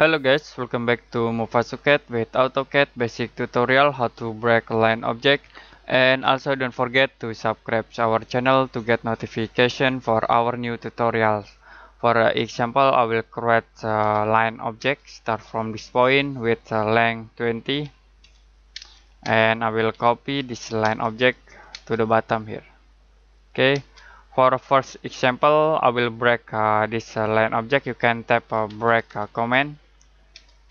Hello guys, welcome back to Mufasu CAD with AutoCAD basic tutorial how to break a line object and also don't forget to subscribe to our channel to get notification for our new tutorials. For example, I will create a line object start from this point with a length 20 and I will copy this line object to the bottom here. Okay, for first example, I will break uh, this uh, line object. You can tap uh, break uh, command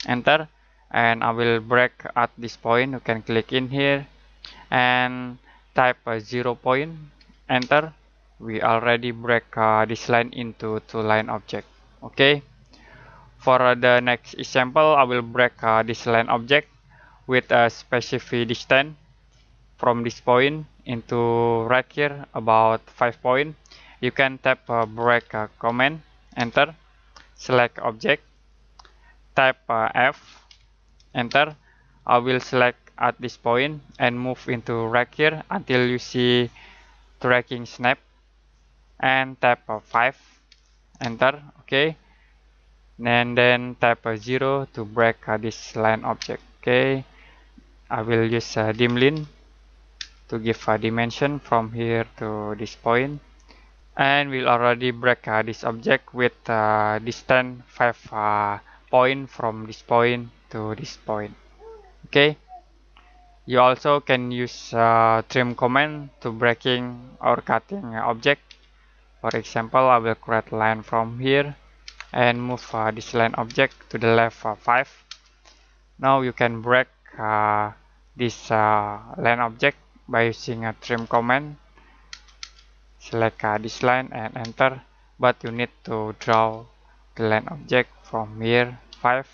enter and I will break at this point. You can click in here and type a zero point enter. We already break uh, this line into two line object okay? For uh, the next example I will break uh, this line object with a specific distance from this point into right here about 5 point. You can tap uh, break uh, command enter select object type uh, F enter. I will select at this point and move into right here until you see tracking snap and tap uh, 5 enter okay. And then type uh, 0 to break uh, this line object okay. I will use uh, dimlin to give a dimension from here to this point. And we'll already break uh, this object with uh, distance 5 uh, point from this point to this point. Okay? You also can use uh, trim command to breaking or cutting object. For example I will create line from here and move uh, this line object to the left uh, 5 now you can break uh, this uh, line object by using a trim command. Select uh, this line and enter. But you need to draw the line object from here 5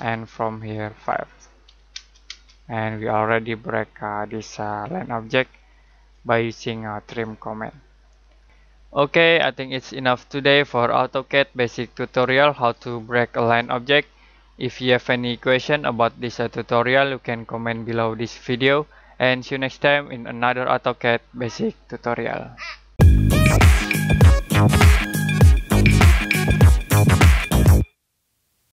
and from here 5 and we already break uh, this uh, line object by using a trim command. Okay I think it's enough today for AutoCAD basic tutorial how to break a line object. If you have any question about this uh, tutorial you can comment below this video. And see you next time in another AutoCAD basic tutorial